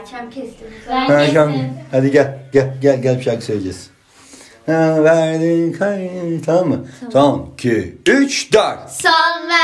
Berçem kestim. Ben Ha, kestim. Hadi gel gel gel gel bir şarkı söyleyeceğiz. Ha, verdin kalbim tamam mı? Tamam. 2 3 4. Son verdim kalbime